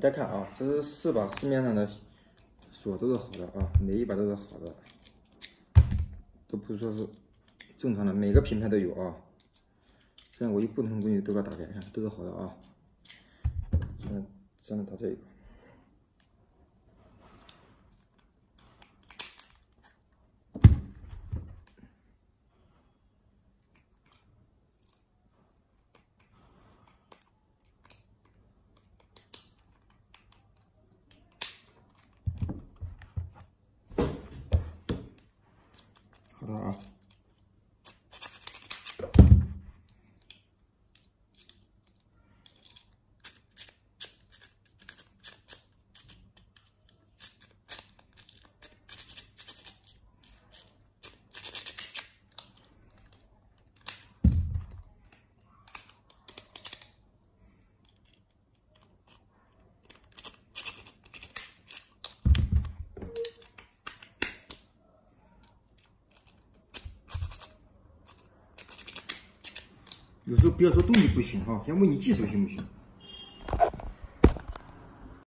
大家看啊，这是四把市面上的锁都是好的啊，每一把都是好的，都不是说是正常的，每个品牌都有啊。现在我一不同的工具都给它打开，看都是好的啊。现在现在打这个。好的有时候不要说动力不行哈，先问你技术行不行。